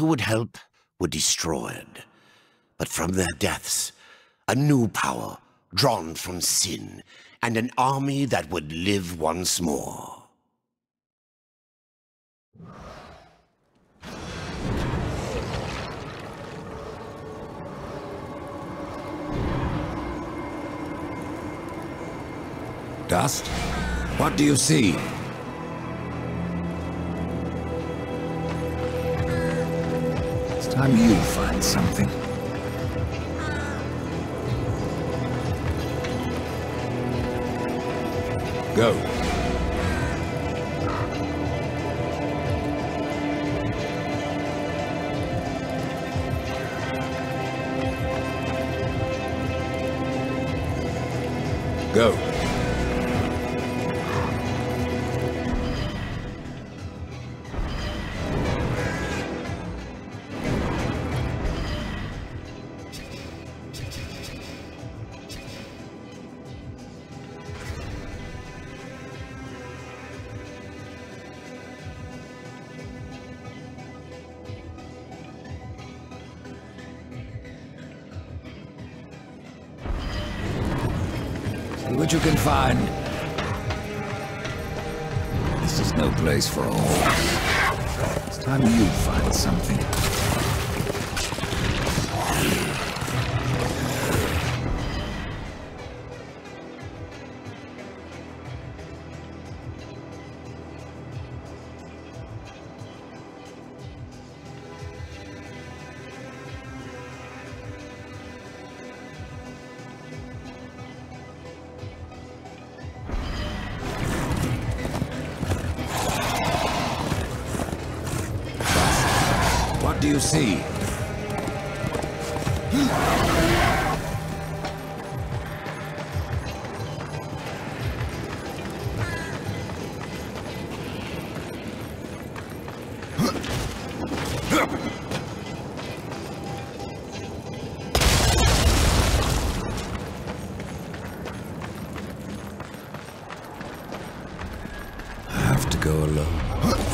who would help were destroyed. But from their deaths, a new power, drawn from sin, and an army that would live once more. Dust? What do you see? Time you find something. Go. Go. See what you can find. This is no place for all. It's time you find something. What do you see? I have to go alone.